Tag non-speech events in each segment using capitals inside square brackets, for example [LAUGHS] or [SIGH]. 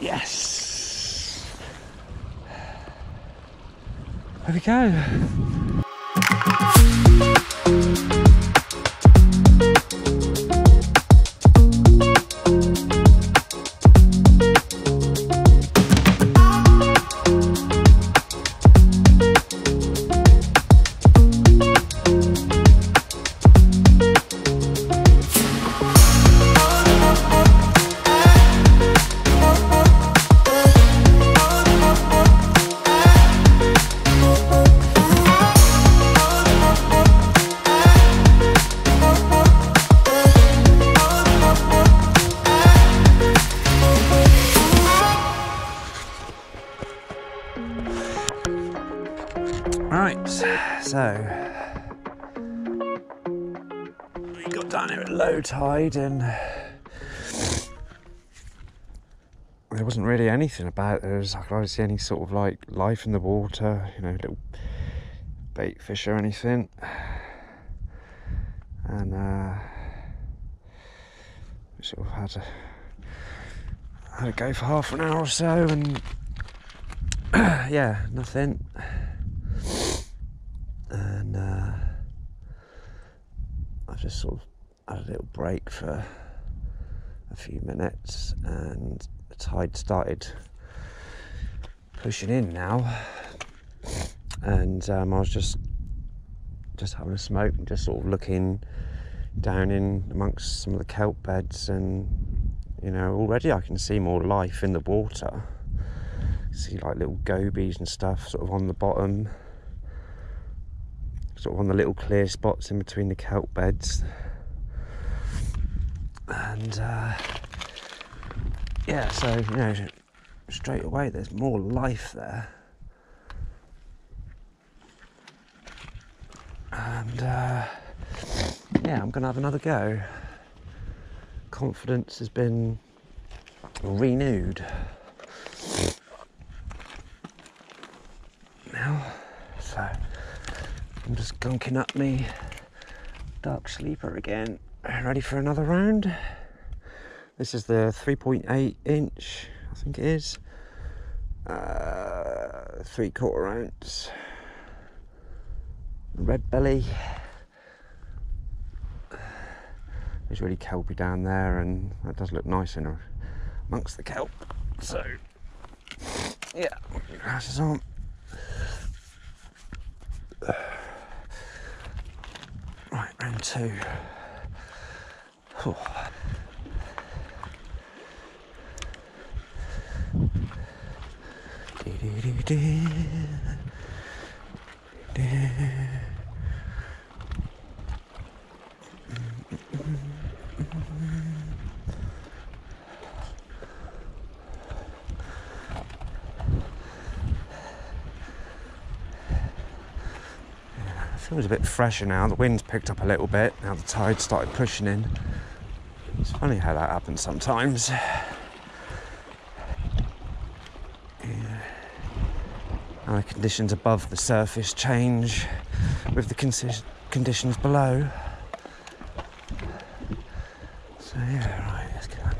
Yes. There we go. Tide and there wasn't really anything about there. Was, I could hardly see any sort of like life in the water, you know, little bait fish or anything. And uh, we sort of had to had to go for half an hour or so and [CLEARS THROAT] yeah, nothing. And uh, I just sort of had a little break for a few minutes, and the tide started pushing in now. And um, I was just just having a smoke and just sort of looking down in amongst some of the kelp beds, and you know already I can see more life in the water see like little gobies and stuff sort of on the bottom sort of on the little clear spots in between the kelp beds and uh, yeah so you know straight away there's more life there and uh, yeah i'm gonna have another go confidence has been renewed now. So I'm just gunking up me Dark Sleeper again. Ready for another round. This is the 3.8 inch, I think it is. Uh, three quarter ounce. Red belly. There's really kelpy down there, and that does look nice in amongst the kelp. So, yeah, glasses on. Right, round two. Oh. Feels a bit fresher now. The wind's picked up a little bit. Now the tide started pushing in. Funny how that happens sometimes. Yeah. And the conditions above the surface change with the conditions below. So yeah, right, let's get on.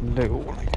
I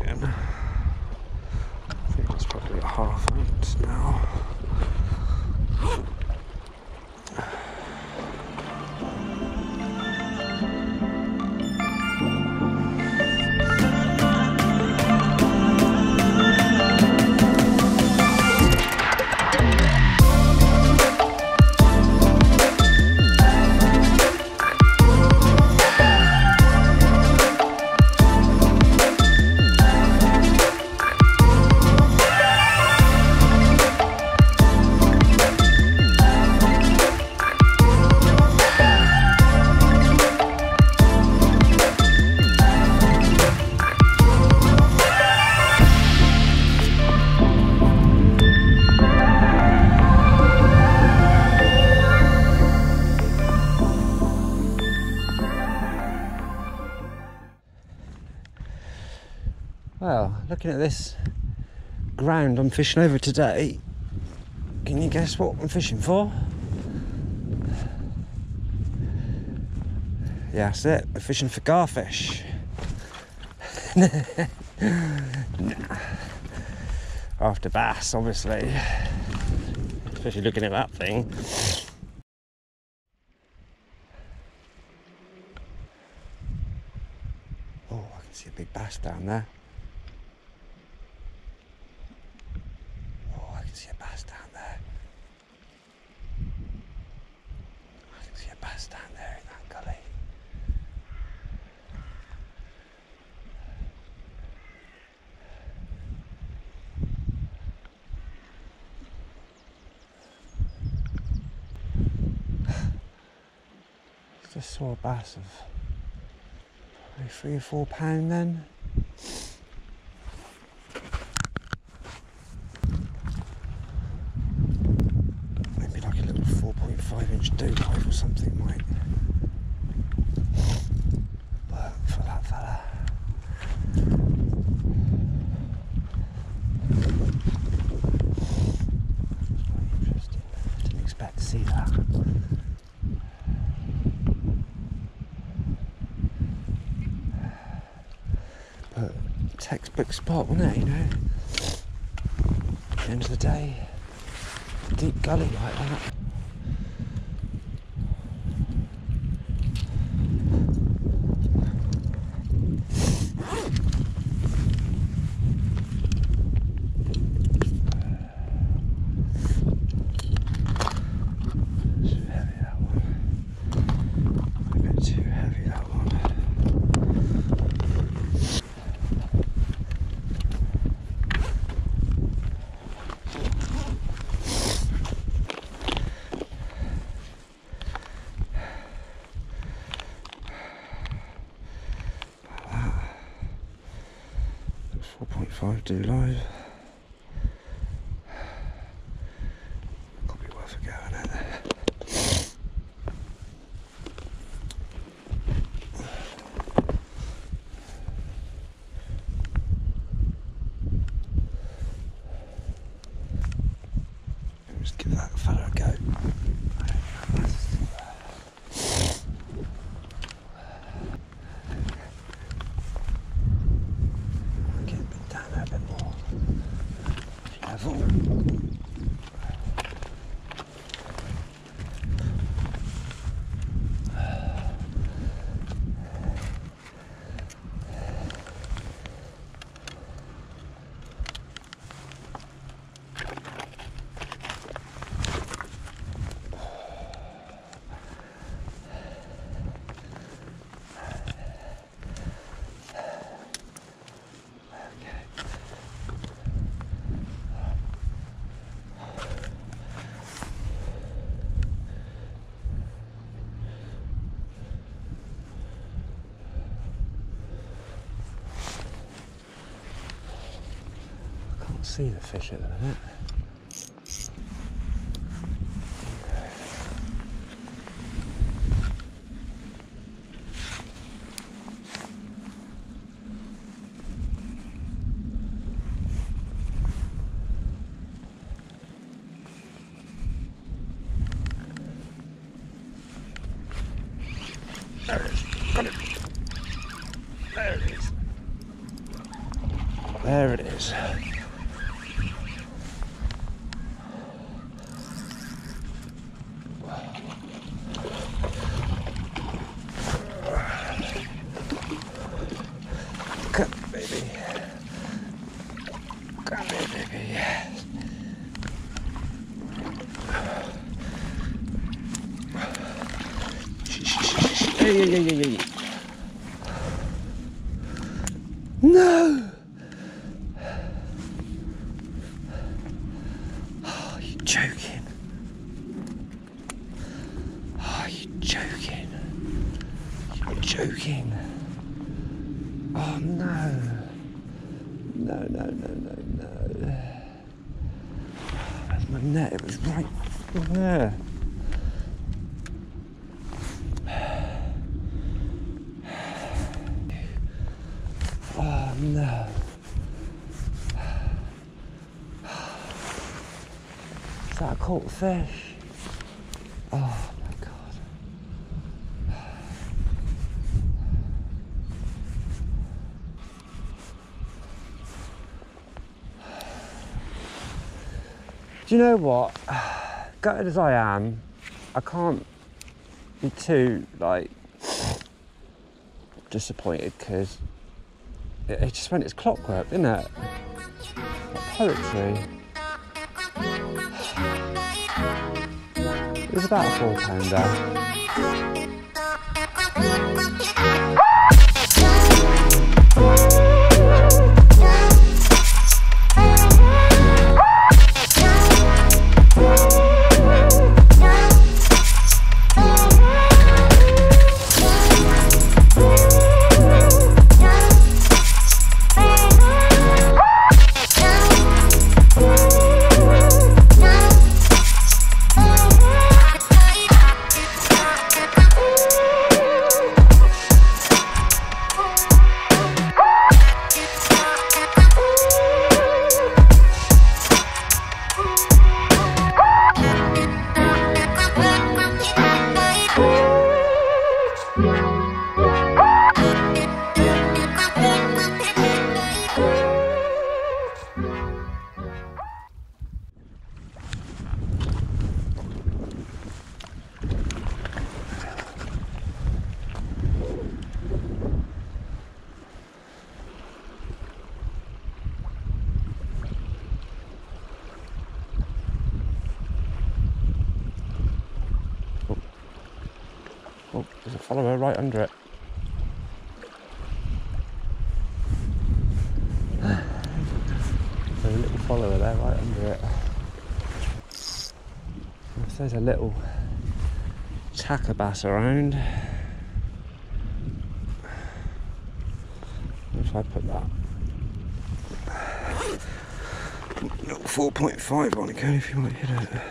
looking at this ground I'm fishing over today, can you guess what I'm fishing for? Yeah, that's it. We're fishing for garfish. [LAUGHS] After bass, obviously. Especially looking at that thing. Oh, I can see a big bass down there. Oh, I can see a bass down there. I can see a bass down there in that gully. Just saw a bass of probably three or four pound then. Maybe like a little 4.5 inch dough pipe or something might work for that fella. Quite interesting. Didn't expect to see that. But textbook spot, wasn't it? You know, end of the day, deep gully like that. 4.5 Do-Live. Level. See the fish at the minute. There it is. Got it. There it is. There it is. Joking? Oh, you joking? You're joking? Oh no! No, no, no, no, no! That's my net. It was right there. Oh no! that a caught fish? Oh my god. Do you know what? Gutted as I am, I can't be too like disappointed because it, just went its clockwork, didn't it? Like poetry. It was about a four pounder. Oh, there's a follower right under it. There's a little follower there right under it. If there's a little chaka bass around, if I put that? Little 4.5 on again if you want to hit it.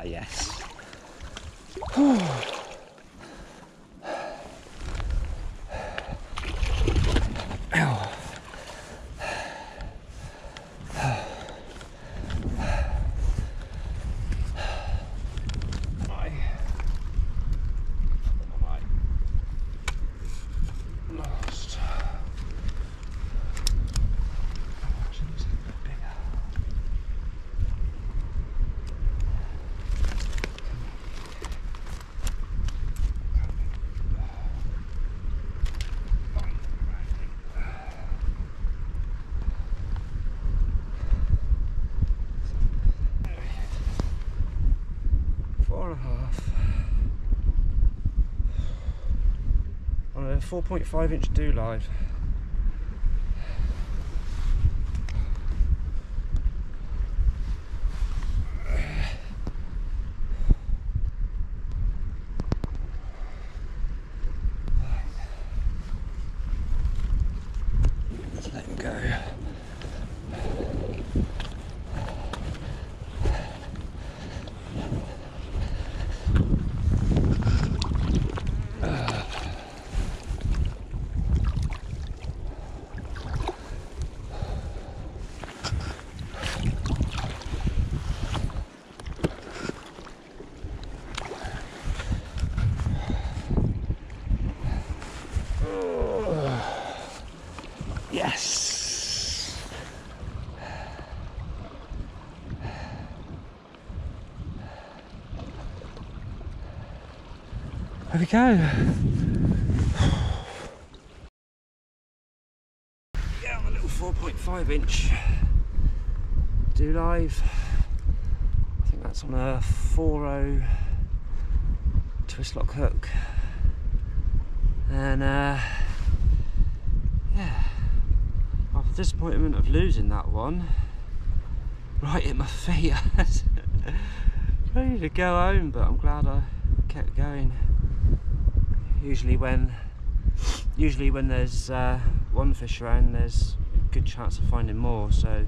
Ah, yes. Ow. I, I lost. Half. [SIGHS] On a 4.5 inch Do-Live. Yes. There we go. Yeah, I'm a little 4.5 inch Do-Live. I think that's on a 4.0 Twistlock hook. And uh, yeah, after disappointment of losing that one, right at my feet, [LAUGHS] ready to go home, but I'm glad I kept going. Usually when, usually when there's uh, one fish around, there's a good chance of finding more. So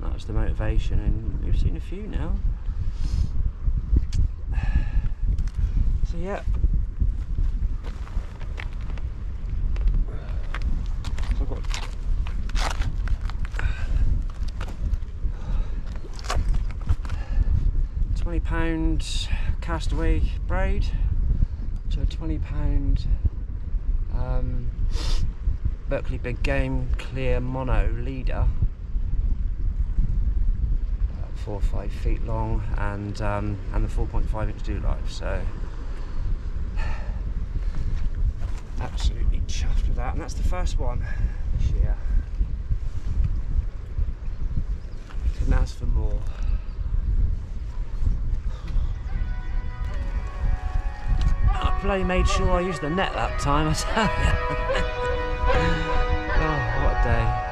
that was the motivation, and we've seen a few now. [SIGHS] So yeah. So I've got [SIGHS] twenty pound Castaway braid to a twenty pound um, Berkley Big Game clear mono leader about four or five feet long and um, and the 4.5 inch Do-Live so [SIGHS] absolutely chuffed with that. And that's the first one this year. Couldn't ask for more bloody made sure I used the net that time, I tell you. [LAUGHS] oh, what a day.